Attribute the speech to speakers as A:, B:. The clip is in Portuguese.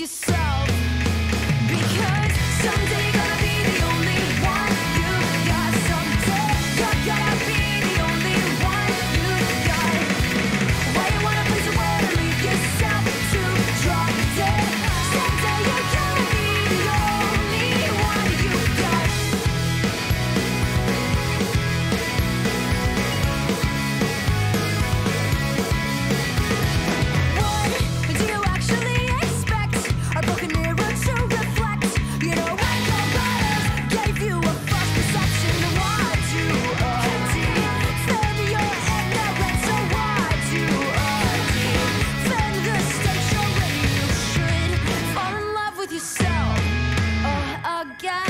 A: yourself Yeah.